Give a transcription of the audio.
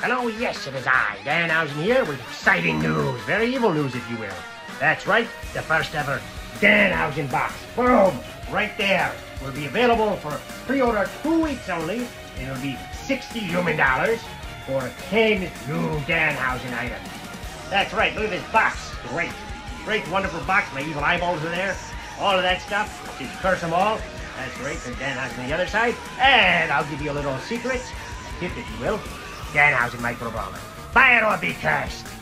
Hello, oh, yes, it is I, Danhausen here with exciting news. Very evil news, if you will. That's right, the first ever Danhausen box. Boom! Right there. Will be available for pre-order two weeks only. It'll be 60 human dollars for 10 new Danhausen items. That's right, look at this box. Great. Great, wonderful box. My evil eyeballs are there. All of that stuff. Just curse them all. That's great. And Danhausen on the other side. And I'll give you a little secret. Tip, if you will. Danhausen Micro Brawler. Buy Fire or be cursed.